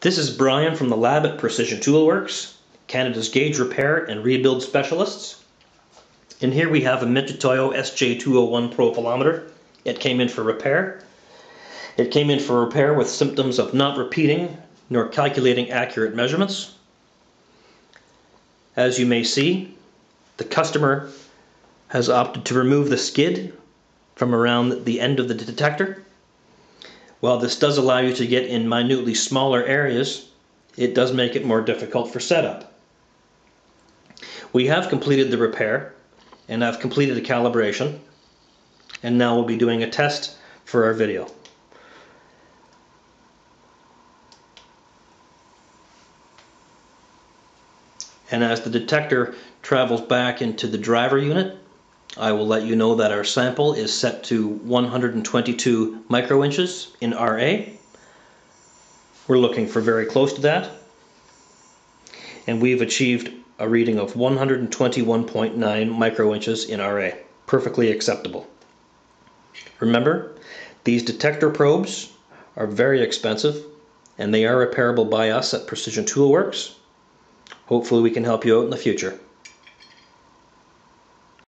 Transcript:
This is Brian from the lab at Precision Toolworks, Canada's gauge repair and rebuild specialists. And here we have a Mitutoyo SJ201 profilometer. It came in for repair. It came in for repair with symptoms of not repeating nor calculating accurate measurements. As you may see, the customer has opted to remove the skid from around the end of the detector while this does allow you to get in minutely smaller areas, it does make it more difficult for setup. We have completed the repair and I've completed a calibration and now we'll be doing a test for our video. And as the detector travels back into the driver unit, I will let you know that our sample is set to 122 microinches in RA. We're looking for very close to that. And we've achieved a reading of 121.9 microinches in RA. Perfectly acceptable. Remember, these detector probes are very expensive and they are repairable by us at Precision Toolworks. Hopefully we can help you out in the future.